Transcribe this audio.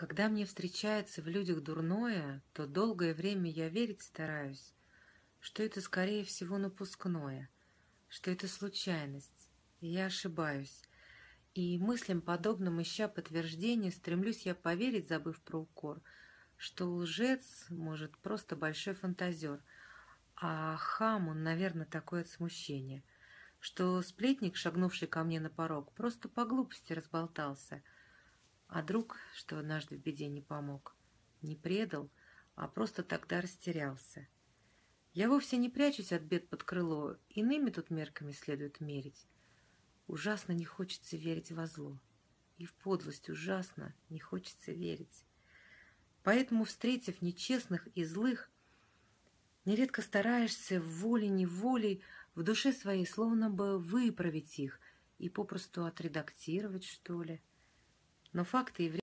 Когда мне встречается в людях дурное, то долгое время я верить стараюсь, что это, скорее всего, напускное, что это случайность, и я ошибаюсь. И мыслям подобным, ища подтверждение, стремлюсь я поверить, забыв про укор, что лжец, может, просто большой фантазер, а хам он, наверное, такое от смущения, что сплетник, шагнувший ко мне на порог, просто по глупости разболтался — а друг, что однажды в беде не помог, не предал, а просто тогда растерялся. Я вовсе не прячусь от бед под крыло, иными тут мерками следует мерить. Ужасно не хочется верить во зло, и в подлость ужасно не хочется верить. Поэтому, встретив нечестных и злых, нередко стараешься волей-неволей в душе своей словно бы выправить их и попросту отредактировать, что ли. Но факты время